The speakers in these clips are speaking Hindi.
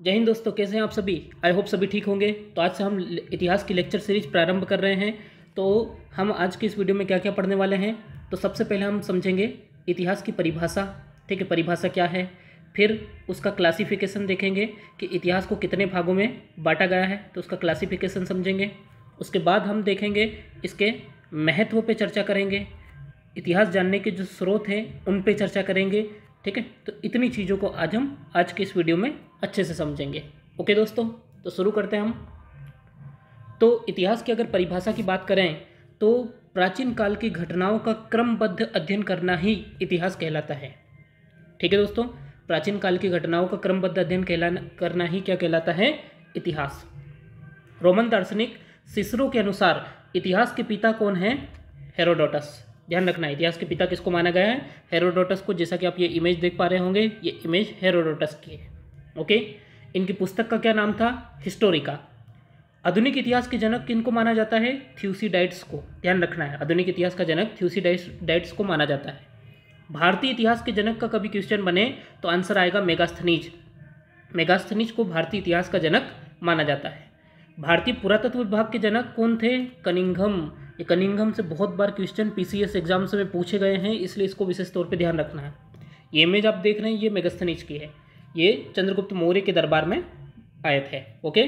जय हिंद दोस्तों, कैसे हैं आप सभी? आई होप सभी ठीक होंगे। तो आज से हम इतिहास की लेक्चर सीरीज़ प्रारंभ कर रहे हैं। तो हम आज की इस वीडियो में क्या क्या पढ़ने वाले हैं? तो सबसे पहले हम समझेंगे इतिहास की परिभाषा। ठीक है, परिभाषा क्या है? फिर उसका क्लासिफिकेशन देखेंगे कि इतिहास को कितने भागों में बांटा गया है। तो उसका क्लासिफिकेशन समझेंगे। उसके बाद हम देखेंगे इसके महत्व पे चर्चा करेंगे। इतिहास जानने के जो स्रोत हैं, उन पे चर्चा करेंगे। ठीक है? तो इतनी चीज़ों को आज हम आज के इस वीडियो में अच्छे से समझेंगे। ओके दोस्तों तो शुरू करते हैं हम। तो इतिहास की अगर परिभाषा की बात करें तो प्राचीन काल की घटनाओं का क्रमबद्ध अध्ययन करना ही इतिहास कहलाता है। ठीक है दोस्तों? प्राचीन काल की घटनाओं का क्रमबद्ध अध्ययन कहलाना करना ही क्या कहलाता है? इतिहास। रोमन दार्शनिक सिसरो के अनुसार इतिहास के पिता कौन है? हेरोडोटस। ध्यान रखना, इतिहास के पिता किसको माना गया है? हेरोडोटस को, जैसा कि आप ये इमेज देख पा रहे होंगे, ये इमेज हेरोडोटस की है। ओके इनकी पुस्तक का क्या नाम था? हिस्टोरिका। आधुनिक इतिहास के जनक किनको माना जाता है? थ्यूसीडाइट्स को। ध्यान रखना है, आधुनिक इतिहास का जनक थ्यूसीडाइट्स को माना जाता है। भारतीय इतिहास के जनक का कभी क्वेश्चन बने तो आंसर आएगा मेगास्थनीज। मेगास्थनीज को भारतीय इतिहास का जनक माना जाता है। भारतीय पुरातत्व विभाग के जनक कौन थे? कनिंघम। ये कनिंगम से बहुत बार क्वेश्चन पी पीसीएस एग्ज़ाम्स में पूछे गए हैं, इसलिए इसको विशेष तौर पे ध्यान रखना है। ये इमेज आप देख रहे हैं, ये मेगस्थनीज की है। ये चंद्रगुप्त मौर्य के दरबार में आए थे, ओके?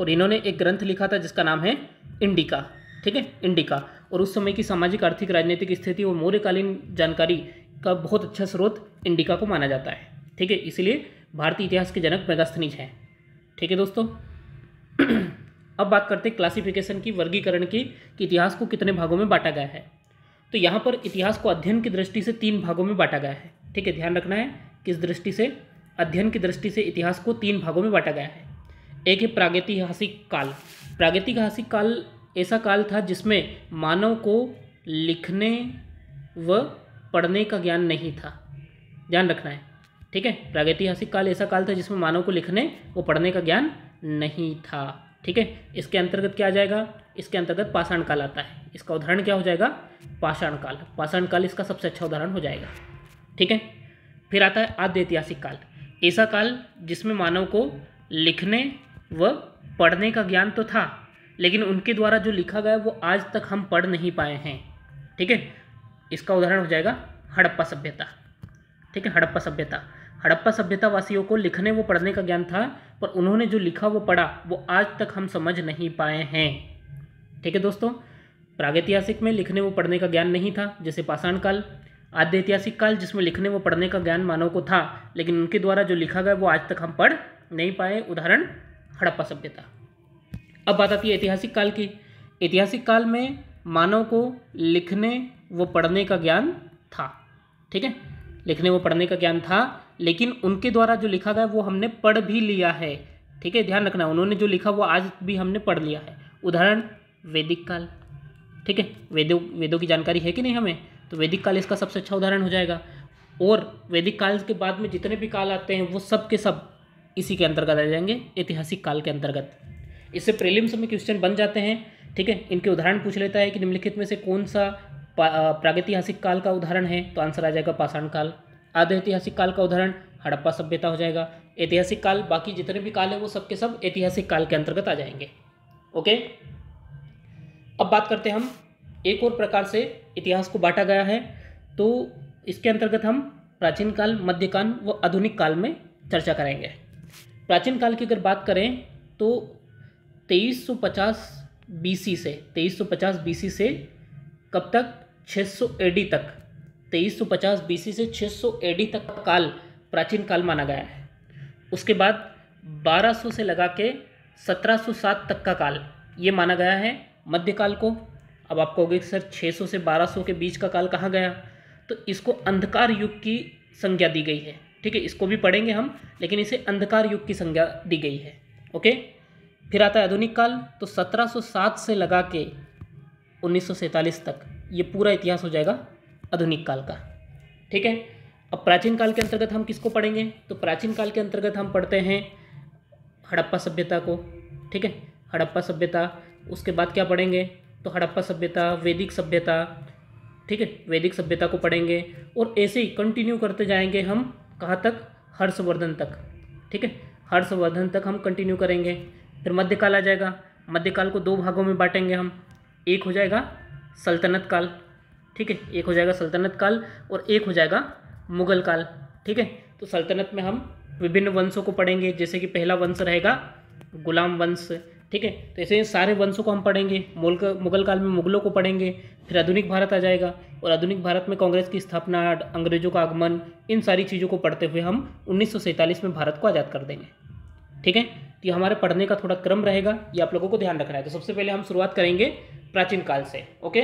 और इन्होंने एक ग्रंथ लिखा था जिसका नाम है इंडिका, ठीक है? इंडिका। और उस समय की सामाजिक, आर्थिक, राजनीतिक स्थिति और मौर्यकालीन जानकारी का बहुत अच्छा स्रोत इंडिका को माना जाता है, ठीक है? इसलिए भारतीय इतिहास के जनक मेगास्थनीज हैं, ठीक है दोस्तों? अब बात करते हैं क्लासिफिकेशन की, वर्गीकरण की, कि इतिहास को कितने भागों में बांटा गया है। तो यहाँ पर इतिहास को अध्ययन की दृष्टि से तीन भागों में बांटा गया है। ठीक है, ध्यान रखना है, किस दृष्टि से? अध्ययन की दृष्टि से इतिहास को तीन भागों में बांटा गया है। एक है प्रागैतिहासिक काल। प्रागैतिहासिक काल ऐसा काल था जिसमें मानव को लिखने व पढ़ने का ज्ञान नहीं था। ध्यान रखना है। ठीक है, प्रागैतिहासिक काल ऐसा काल था जिसमें मानव को लिखने व पढ़ने का ज्ञान नहीं था। ठीक है? इसके अंतर्गत क्या आ जाएगा? इसके अंतर्गत पाषाण काल आता है। इसका उदाहरण क्या हो जाएगा? पाषाण काल। पाषाण काल इसका सबसे अच्छा उदाहरण हो जाएगा। ठीक है? फिर आता है आद्य ऐतिहासिक काल। ऐसा काल जिसमें मानव को लिखने व पढ़ने का ज्ञान तो था, लेकिन उनके द्वारा जो लिखा गया, वो आज तक हम पढ़ नहीं पाए हैं। ठीक है? इसका उदाहरण हो जाएगा हड़प्पा सभ्यता। ठीक है? हड़प्पा सभ्यता। हड़प्पा सभ्यता वासियों को लिखने व पढ़ने का ज्ञान था, पर उन्होंने जो लिखा वो पढ़ा, वो आज तक हम समझ नहीं पाए हैं। ठीक है दोस्तों, प्रागैतिहासिक में लिखने व पढ़ने का ज्ञान नहीं था, जैसे पाषाण काल आद्य ऐतिहासिक काल, जिसमें लिखने व पढ़ने का ज्ञान मानव को था, लेकिन उनके द्वारा जो लिखा गया, वो आज तक हम पढ़ नहीं पाए। उदाहरण, हड़प्पा सभ्यता। अब बात आती है ऐतिहासिक काल की। ऐतिहासिक काल में मानव को लिखने व पढ़ने का ज्ञान था। ठीक है? लिखने व पढ़ने का ज्ञान था लेकिन उनके द्वारा जो लिखा गया वो हमने पढ़ भी लिया है। ठीक है? ध्यान रखना, उन्होंने जो लिखा वो आज भी हमने पढ़ लिया है। उदाहरण, वैदिक काल। ठीक है? वेदों वेदों की जानकारी है कि नहीं हमें? तो वैदिक काल इसका सबसे अच्छा उदाहरण हो जाएगा। और वैदिक काल के बाद में जितने भी काल आते हैं, वो सब के सब इसी के अंतर्गत आ जाएँगे, ऐतिहासिक काल के अंतर्गत। इससे प्रीलिम्स में क्वेश्चन बन जाते हैं। ठीक है? इनके उदाहरण पूछ लेता है कि निम्नलिखित में से कौन सा प्रागैतिहासिक काल का उदाहरण है तो आंसर आ जाएगा पाषाण काल। आधे ऐतिहासिक काल का उदाहरण, हड़प्पा सभ्यता हो जाएगा। ऐतिहासिक काल, बाकी जितने भी काल है, वो सब के सब ऐतिहासिक काल के अंतर्गत आ जाएँगे। ओके? अब बात करते हैं हम, एक और प्रकार से इतिहास को बांटा गया है। तो इसके अंतर्गत हम प्राचीन काल, मध्यकाल व आधुनिक काल में चर्चा करेंगे। प्राचीन काल की अगर बात करें तो 2350 बीसी से 2350 बीसी से कब तक? 600 एडी तक। 2350 बीसी से 600 एडी तक का काल प्राचीन काल माना गया है। उसके बाद 1200 से लगा के 1707 तक का काल, ये माना गया है मध्यकाल को। अब आप कहोगे सर 600 से 1200 के बीच का काल कहाँ गया? तो इसको अंधकार युग की संज्ञा दी गई है। ठीक है, इसको भी पढ़ेंगे हम, लेकिन इसे अंधकार युग की संज्ञा दी गई है। ओके? फिर आता है आधुनिक काल तो 1707 से लगा के उन्नीस सौ सैंतालीस तक, ये पूरा इतिहास हो जाएगा। आधुनिक काल का। ठीक है? अब प्राचीन काल के अंतर्गत हम किसको पढ़ेंगे? तो प्राचीन काल के अंतर्गत हम पढ़ते हैं हड़प्पा सभ्यता को। ठीक है? हड़प्पा सभ्यता, उसके बाद क्या पढ़ेंगे? तो हड़प्पा सभ्यता, वैदिक सभ्यता। ठीक है? वैदिक सभ्यता को पढ़ेंगे और ऐसे ही कंटिन्यू करते जाएँगे हम कहाँ तक? हर्षवर्धन तक। ठीक है? हर्षवर्धन तक हम कंटिन्यू करेंगे। फिर मध्यकाल आ जाएगा। मध्यकाल को दो भागों में बांटेंगे हम। एक हो जाएगा सल्तनत काल ठीक है, एक हो जाएगा सल्तनत काल और एक हो जाएगा मुगल काल, ठीक है? तो सल्तनत में हम विभिन्न वंशों को पढ़ेंगे, जैसे कि पहला वंश रहेगा गुलाम वंश, ठीक है? तो ऐसे सारे वंशों को हम पढ़ेंगे मुल्क मुगल काल में मुगलों को पढ़ेंगे, फिर आधुनिक भारत आ जाएगा और आधुनिक भारत में कांग्रेस की स्थापना, अंग्रेज़ों का आगमन, इन सारी चीज़ों को पढ़ते हुए हम उन्नीस सौ सैंतालीस में भारत को आज़ाद कर देंगे, ठीक है? तो हमारे पढ़ने का थोड़ा क्रम रहेगा, ये आप लोगों को ध्यान रखना है। तो सबसे पहले हम शुरुआत करेंगे प्राचीन काल से, ओके?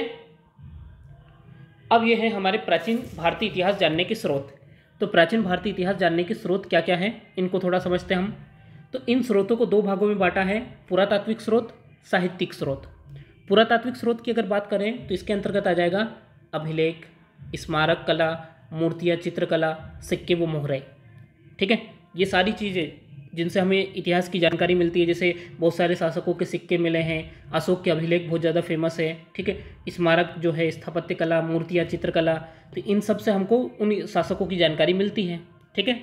अब ये है हमारे प्राचीन भारतीय इतिहास जानने के स्रोत। तो प्राचीन भारतीय इतिहास जानने के स्रोत क्या क्या है, इनको थोड़ा समझते हैं हम। तो इन स्रोतों को दो भागों में बांटा है, पुरातात्विक स्रोत, साहित्यिक स्रोत। पुरातात्विक स्रोत की अगर बात करें तो इसके अंतर्गत आ जाएगा अभिलेख, स्मारक कला, मूर्तियाँ, चित्रकला, सिक्के व मोहरे। ठीक है? ये सारी चीज़ें जिनसे हमें इतिहास की जानकारी मिलती है, जैसे बहुत सारे शासकों के सिक्के मिले हैं, अशोक के अभिलेख बहुत ज़्यादा फ़ेमस है, ठीक है? स्मारक जो है, स्थापत्य कला, मूर्तियाँ, चित्रकला तो इन सबसे हमको उन शासकों की जानकारी मिलती है, ठीक है?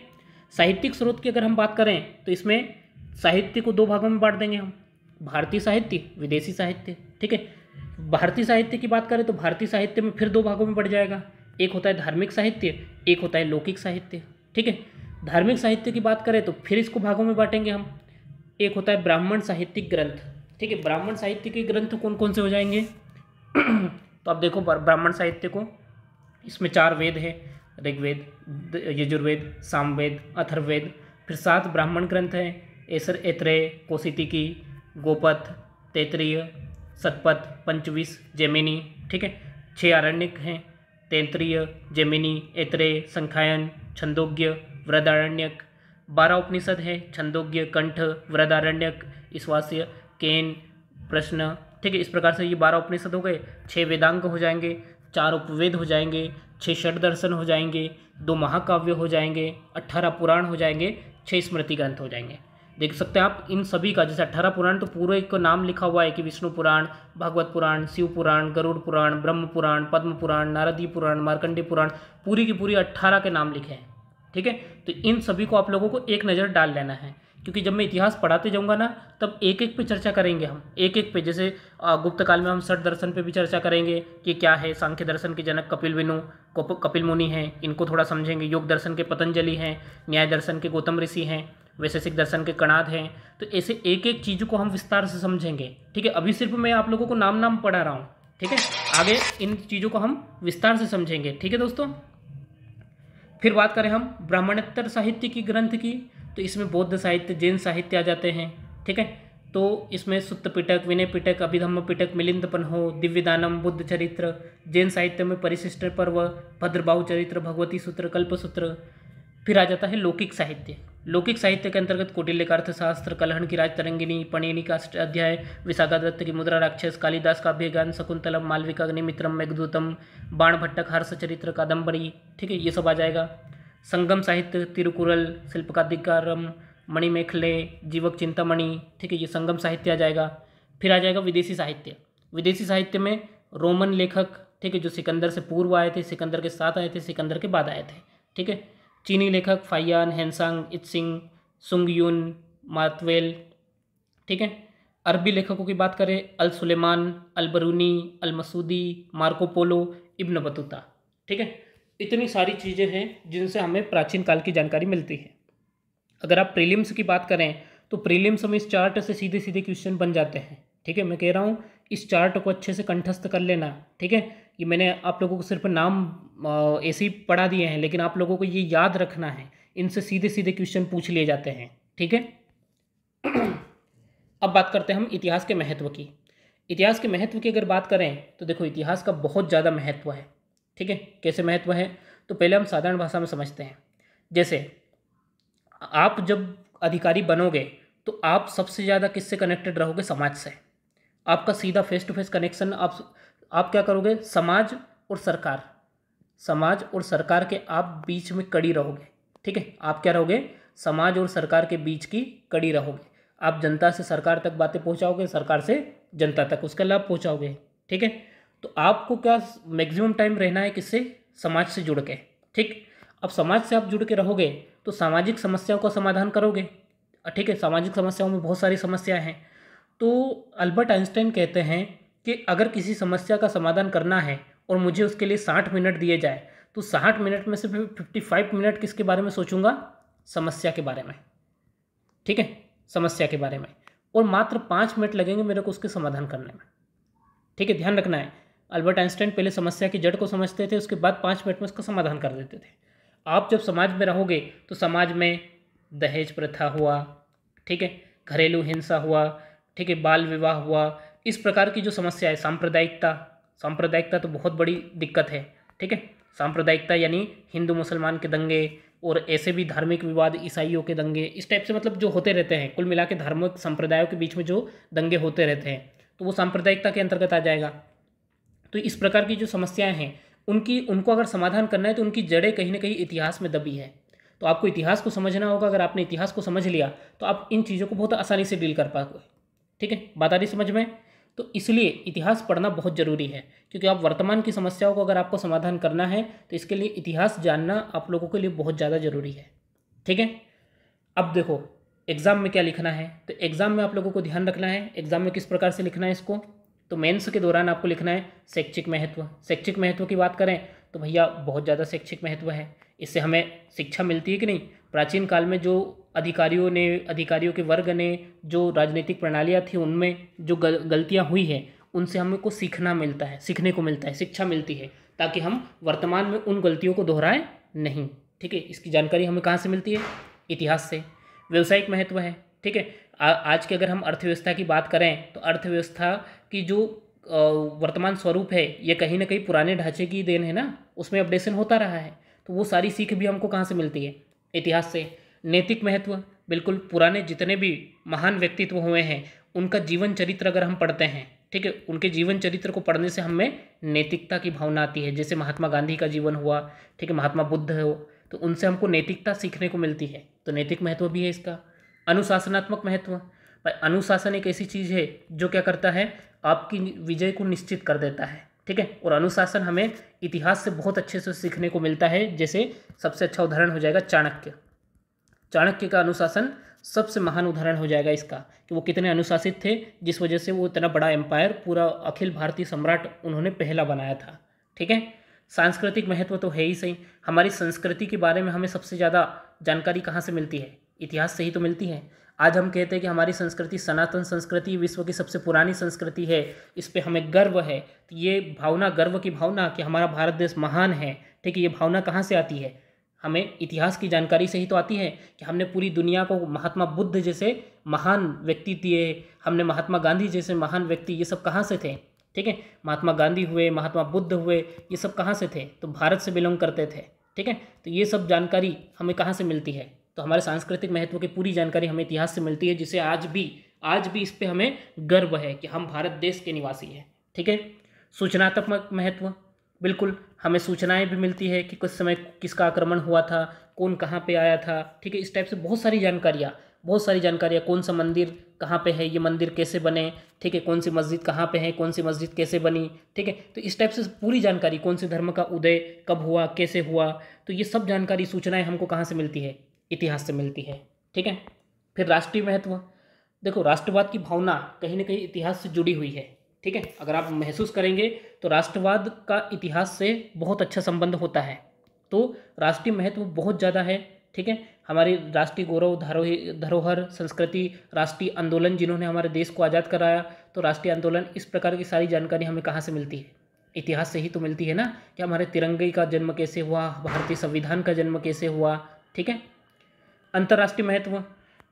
साहित्यिक स्रोत की अगर हम बात करें तो इसमें साहित्य को दो भागों में बांट देंगे हम। भारतीय साहित्य, विदेशी साहित्य, ठीक है? भारतीय साहित्य की बात करें तो भारतीय साहित्य में फिर दो भागों में बढ़ जाएगा। एक होता है धार्मिक साहित्य, एक होता है लौकिक साहित्य, ठीक है? धार्मिक साहित्य की बात करें तो फिर इसको भागों में बांटेंगे हम। एक होता है ब्राह्मण साहित्यिक ग्रंथ। ठीक है, ब्राह्मण साहित्य के ग्रंथ कौन कौन से हो जाएँगे? तो आप देखो ब्राह्मण साहित्य को, इसमें चार वेद है, ऋग्वेद यजुर्वेद, सामवेद, अथर्ववेद, फिर सात ब्राह्मण ग्रंथ हैं, ऐसर, ऐत्रेय, कौशितिकी, गोपथ, तैतरीय, सतपथ, पंचवीस, जैमिनी, ठीक है छः आरण्यक हैं, तैतरीय, जैमिनी, ऐत्रेय, संखायन, छंदोग्य वृदारण्यक बारह उपनिषद है, छंदोग्य कंठ वृदारण्यक ईश्वास्य, केन, प्रश्न। ठीक है, इस प्रकार से ये बारह उपनिषद हो गए छः वेदांग हो जाएँगे, चार उपवेद हो जाएँगे छः षड दर्शन हो जाएँगे, दो महाकाव्य हो जाएँगे अट्ठारह पुराण हो जाएँगे छः स्मृति ग्रंथ हो जाएँगे। देख सकते हैं आप, इन सभी का, जैसे अट्ठारह पुराण तो पूरे का नाम लिखा हुआ है कि विष्णु पुराण, भागवत पुराण, शिव पुराण, गरुड़ पुराण, ब्रह्म पुराण, पद्म पुराण, नारदी पुराण मार्कंडे पुराण, पूरी की पूरी अट्ठारह के नाम लिखे हैं। ठीक है? तो इन सभी को आप लोगों को एक नज़र डाल लेना है। क्योंकि जब मैं इतिहास पढ़ाते जाऊँगा ना, तब एक एक पे चर्चा करेंगे हम। एक एक पे, जैसे गुप्त काल में हम सठ दर्शन पे भी चर्चा करेंगे कि क्या है सांख्य दर्शन के जनक कपिल विनु कपिल मुनि हैं, इनको थोड़ा समझेंगे। योग दर्शन के पतंजलि हैं, न्याय दर्शन के गौतम ऋषि हैं वैशेषिक दर्शन के कणाद हैं। तो ऐसे एक एक चीज़ को हम विस्तार से समझेंगे। ठीक है? अभी सिर्फ़ मैं आप लोगों को नाम नाम पढ़ा रहा हूँ। ठीक है? आगे इन चीज़ों को हम विस्तार से समझेंगे। ठीक है दोस्तों? फिर बात करें हम ब्राह्मणोत्तर साहित्य की ग्रंथ की तो इसमें बौद्ध साहित्य, जैन साहित्य आ जाते हैं, ठीक है? तो इसमें सुत्त पिटक विनय पिटक अभिधम्म पिटक मिलिंदपन हो दिव्यदानम, बुद्ध चरित्र, जैन साहित्य में परिशिष्ट पर्व, भद्रबाहु चरित्र, भगवती सूत्र, कल्पसूत्र, फिर आ जाता है लौकिक साहित्य। लौकिक साहित्य के अंतर्गत कौटिल्य का अर्थशास्त्र, कलहण की राज तरंगिनी पणिनी का अध्याय विशाखा दत्त की मुद्रा राक्षस, कालिदास का अभ्यगान, शकुंतलम, मालविका अग्निमित्रम, मेघदूतम, बाण भट्टक, हर्ष चरित्र कादम्बरी ठीक है, ये सब आ जाएगा। संगम साहित्य, तिरुकुरल शिल्पकाधिकारम मणिमेखले, जीवक चिंतामणि, ठीक है, ये संगम साहित्य आ जाएगा। फिर आ जाएगा विदेशी साहित्य। विदेशी साहित्य में रोमन लेखक, ठीक है, जो सिकंदर से पूर्व आए थे, सिकंदर के साथ आए थे, सिकंदर के बाद आए थे, ठीक है चीनी लेखक Fahien Hiuen Tsang Itsing, Sungyun, मातवेल, ठीक है? अरबी लेखकों की बात करें, Al Sulaiman, Al Biruni, Al Masudi, Marco Polo, Ibn Battuta, ठीक है? इतनी सारी चीज़ें हैं जिनसे हमें प्राचीन काल की जानकारी मिलती है। अगर आप प्रीलिम्स की बात करें तो प्रीलिम्स में इस चार्ट से सीधे सीधे क्वेश्चन बन जाते हैं, ठीक है? मैं कह रहा हूँ, इस चार्ट को अच्छे से कंठस्थ कर लेना, ठीक है? ये मैंने आप लोगों को सिर्फ़ नाम ऐसे ही पढ़ा दिए हैं, लेकिन आप लोगों को ये याद रखना है। इनसे सीधे सीधे क्वेश्चन पूछ लिए जाते हैं, ठीक है? अब बात करते हैं हम इतिहास के महत्व की। इतिहास के महत्व की अगर बात करें तो देखो इतिहास का बहुत ज़्यादा महत्व है, ठीक है? कैसे महत्व है? तो पहले हम साधारण भाषा में समझते हैं। जैसे, आप जब अधिकारी बनोगे तो आप सबसे ज़्यादा किससे कनेक्टेड रहोगे? समाज से। आपका सीधा फेस टू फेस कनेक्शन आप आप क्या करोगे? समाज और सरकार। समाज और सरकार के आप बीच में कड़ी रहोगे। ठीक है? आप क्या रहोगे? समाज और सरकार के बीच की कड़ी रहोगे। आप जनता से सरकार तक बातें पहुंचाओगे, सरकार से जनता तक उसका लाभ पहुंचाओगे। ठीक है? तो आपको क्या मैक्सिमम टाइम रहना है किससे? समाज से जुड़ के। ठीक? अब समाज से आप जुड़ के रहोगे तो सामाजिक समस्याओं का समाधान करोगे। ठीक है? सामाजिक समस्याओं में बहुत सारी समस्याएँ हैं। तो अल्बर्ट आइंस्टाइन कहते हैं कि अगर किसी समस्या का समाधान करना है और मुझे उसके लिए साठ मिनट दिए जाए तो साठ मिनट में से फिफ्टी फाइव मिनट किसके बारे में सोचूँगा? समस्या के बारे में। ठीक है? समस्या के बारे में। और मात्र पाँच मिनट लगेंगे मेरे को उसके समाधान करने में। ठीक है? ध्यान रखना है। अल्बर्ट आइंस्टाइन पहले समस्या की जड़ को समझते थे, उसके बाद पाँच मिनट में उसका समाधान कर देते थे। आप जब समाज में रहोगे तो समाज में दहेज प्रथा हुआ, ठीक है? घरेलू हिंसा हुआ, ठीक है? बाल विवाह हुआ इस प्रकार की जो समस्या है, सांप्रदायिकता सांप्रदायिकता तो बहुत बड़ी दिक्कत है, ठीक है? सांप्रदायिकता यानी हिंदू, मुसलमान के दंगे और ऐसे भी धार्मिक विवाद, ईसाइयों के दंगे, इस टाइप से मतलब जो होते रहते हैं, कुल मिला के धार्मिक संप्रदायों के बीच में जो दंगे होते रहते हैं तो वो सांप्रदायिकता के अंतर्गत आ जाएगा। तो इस प्रकार की जो समस्याएँ हैं, उनकी, उनको अगर समाधान करना है तो उनकी जड़ें कहीं ना कहीं इतिहास में दबी है। तो आपको इतिहास को समझना होगा, अगर आपने इतिहास को समझ लिया तो आप इन चीज़ों को बहुत आसानी से डील कर पाओगे, ठीक है? बात आ रही समझ में? तो इसलिए इतिहास पढ़ना बहुत ज़रूरी है, क्योंकि आप वर्तमान की समस्याओं को अगर आपको समाधान करना है तो इसके लिए इतिहास जानना आप लोगों के लिए बहुत ज़्यादा ज़रूरी है। ठीक है? अब देखो एग्ज़ाम में क्या लिखना है? तो एग्ज़ाम में आप लोगों को ध्यान रखना है एग्ज़ाम में किस प्रकार से लिखना है इसको? तो मेंस के दौरान आपको लिखना है शैक्षिक महत्व। शैक्षिक महत्व की बात करें तो भैया बहुत ज़्यादा शैक्षिक महत्व है, इससे हमें शिक्षा मिलती है कि नहीं? प्राचीन काल में जो अधिकारियों ने अधिकारियों के वर्ग ने जो राजनीतिक प्रणालियाँ थी उनमें जो गल, गलतियाँ हुई हैं उनसे हमें को सीखना मिलता है सीखने को मिलता है शिक्षा मिलती है ताकि हम वर्तमान में उन गलतियों को दोहराएँ नहीं। ठीक है इसकी जानकारी हमें कहाँ से मिलती है? इतिहास से। व्यवसायिक महत्व है। ठीक है आज के अगर हम अर्थव्यवस्था की बात करें तो अर्थव्यवस्था की जो वर्तमान स्वरूप है ये कहीं ना कहीं पुराने ढांचे की देन है ना उसमें अपडेशन होता रहा है। तो वो सारी सीख भी हमको कहाँ से मिलती है? इतिहास से नैतिक महत्व, बिल्कुल पुराने जितने भी महान व्यक्तित्व हुए हैं, उनका जीवन चरित्र अगर हम पढ़ते हैं, ठीक है, उनके जीवन चरित्र को पढ़ने से हमें नैतिकता की भावना आती है। जैसे महात्मा गांधी का जीवन हुआ, ठीक है, महात्मा बुद्ध हो तो उनसे हमको नैतिकता सीखने को मिलती है। तो नैतिक महत्व भी है इसका। अनुशासनात्मक महत्व अनुशासन एक ऐसी चीज़ है जो क्या करता है, आपकी विजय को निश्चित कर देता है। ठीक है? और अनुशासन हमें इतिहास से बहुत अच्छे से सीखने को मिलता है, जैसे सबसे अच्छा उदाहरण हो जाएगा चाणक्य। चाणक्य का अनुशासन सबसे महान उदाहरण हो जाएगा इसका, कि वो कितने अनुशासित थे, जिस वजह से वो इतना बड़ा एम्पायर पूरा अखिल भारतीय सम्राट उन्होंने पहला बनाया था। ठीक है? सांस्कृतिक महत्व तो है ही सही। हमारी संस्कृति के बारे में हमें सबसे ज़्यादा जानकारी कहाँ से मिलती है? इतिहास से ही तो मिलती है। आज हम कहते हैं कि हमारी संस्कृति सनातन संस्कृति विश्व की सबसे पुरानी संस्कृति है, इस पर हमें गर्व है। तो ये भावना, गर्व की भावना कि हमारा भारत देश महान है, ठीक है, ये भावना कहाँ से आती है? हमें इतिहास की जानकारी से ही तो आती है कि हमने पूरी दुनिया को महात्मा बुद्ध जैसे महान व्यक्ति दिए, हमने महात्मा गांधी जैसे महान व्यक्ति, ये सब कहाँ से थे? ठीक है, महात्मा गांधी हुए, महात्मा बुद्ध हुए, ये सब कहाँ से थे? तो भारत से बिलोंग करते थे, ठीक है? तो ये सब जानकारी हमें कहाँ से मिलती है? तो हमारे सांस्कृतिक महत्व की पूरी जानकारी हमें इतिहास से मिलती है, जिसे आज भी आज भी इस पर हमें गर्व है कि हम भारत देश के निवासी हैं। ठीक है? सूचनात्मक महत्व। बिल्कुल, हमें सूचनाएँ भी मिलती है कि कुछ समय किसका आक्रमण हुआ था, कौन कहाँ पे आया था। ठीक है? इस टाइप से बहुत सारी जानकारियाँ, बहुत सारी जानकारियाँ। कौन सा मंदिर कहाँ पे है, ये मंदिर कैसे बने? ठीक है? कौन सी मस्जिद कहाँ पे है, कौन सी मस्जिद कैसे बनी? ठीक है? तो इस टाइप से पूरी जानकारी, कौन से धर्म का उदय कब हुआ, कैसे हुआ तो ये सब जानकारी, सूचनाएँ हमको कहाँ से मिलती है? इतिहास से मिलती है, ठीक है? फिर राष्ट्रीय महत्व। देखो, राष्ट्रवाद की भावना कहीं ना कहीं इतिहास से जुड़ी हुई है, ठीक है? अगर आप महसूस करेंगे तो राष्ट्रवाद का इतिहास से बहुत अच्छा संबंध होता है। तो राष्ट्रीय महत्व बहुत ज़्यादा है, ठीक है? हमारी राष्ट्रीय गौरव, धरोही, धरोहर, संस्कृति, राष्ट्रीय आंदोलन जिन्होंने हमारे देश को आज़ाद कराया तो राष्ट्रीय आंदोलन इस प्रकार की सारी जानकारी हमें कहाँ से मिलती है? इतिहास से ही तो मिलती है ना कि हमारे तिरंगे का जन्म कैसे हुआ, भारतीय संविधान का जन्म कैसे हुआ, ठीक है? अंतर्राष्ट्रीय महत्व।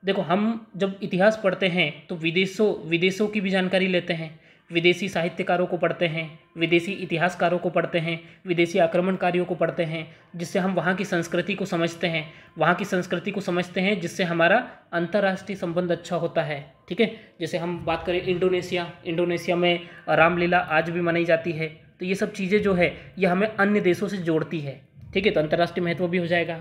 देखो, हम जब इतिहास पढ़ते हैं तो विदेशों विदेशों की भी जानकारी लेते हैं। विदेशी साहित्यकारों को पढ़ते हैं, विदेशी इतिहासकारों को पढ़ते हैं, विदेशी आक्रमणकारियों को पढ़ते हैं, जिससे हम वहाँ की संस्कृति को समझते हैं। वहाँ की संस्कृति को समझते हैं, जिससे हमारा अंतर्राष्ट्रीय संबंध अच्छा होता है, ठीक है? जैसे हम बात करें इंडोनेशिया इंडोनेशिया में रामलीला आज भी मनाई जाती है। तो ये सब चीज़ें जो है, ये हमें अन्य देशों से जोड़ती है, ठीक है? तो अंतर्राष्ट्रीय महत्व भी हो जाएगा।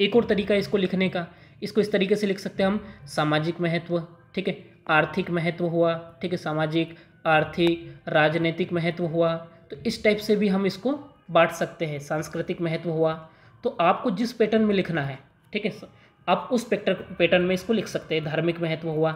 एक और तरीका इसको लिखने का। इसको इस तरीके से लिख सकते हैं हम। सामाजिक महत्व, ठीक है? आर्थिक महत्व हुआ, ठीक है? सामाजिक, आर्थिक, राजनीतिक महत्व हुआ। तो इस टाइप से भी हम इसको बांट सकते हैं। सांस्कृतिक महत्व हुआ। तो आपको जिस पैटर्न में लिखना है, ठीक है? आप उस पैटर्न में इसको लिख सकते हैं। धार्मिक महत्व हुआ,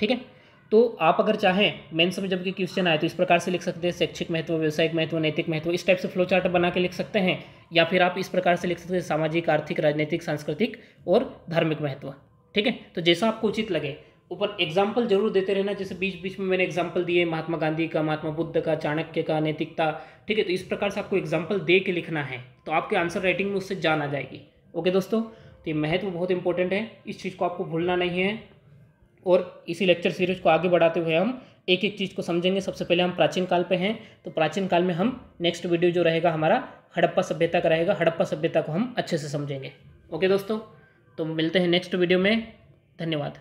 ठीक है? तो आप अगर चाहें मेंस में जब कि क्वेश्चन आए तो इस प्रकार से लिख सकते हैं, शैक्षिक महत्व, व्यवसायिक महत्व, नैतिक महत्व, इस टाइप से फ्लो चार्ट बना के लिख सकते हैं, या फिर आप इस प्रकार से लिख सकते हैं, सामाजिक, आर्थिक, राजनीतिक, सांस्कृतिक और धार्मिक महत्व। ठीक है? तो जैसा आपको उचित लगे। ऊपर एग्ज़ाम्पल ज़रूर देते रहना, जैसे बीच बीच में मैंने एग्ज़ाम्पल दिए, महात्मा गांधी का, महात्मा बुद्ध का, चाणक्य का, नैतिकता। ठीक है? तो इस प्रकार से आपको एग्ज़ाम्पल दे के लिखना है तो आपके आंसर राइटिंग में उससे जान आ जाएगी। ओके दोस्तों? तो ये महत्व बहुत इंपॉर्टेंट है। इस चीज़ को आपको भूलना नहीं है। और इसी लेक्चर सीरीज़ को आगे बढ़ाते हुए हम एक एक चीज़ को समझेंगे। सबसे पहले हम प्राचीन काल पे हैं तो प्राचीन काल में हम नेक्स्ट वीडियो जो रहेगा हमारा हड़प्पा सभ्यता का रहेगा। हड़प्पा सभ्यता को हम अच्छे से समझेंगे। ओके दोस्तों तो मिलते हैं नेक्स्ट वीडियो में। धन्यवाद।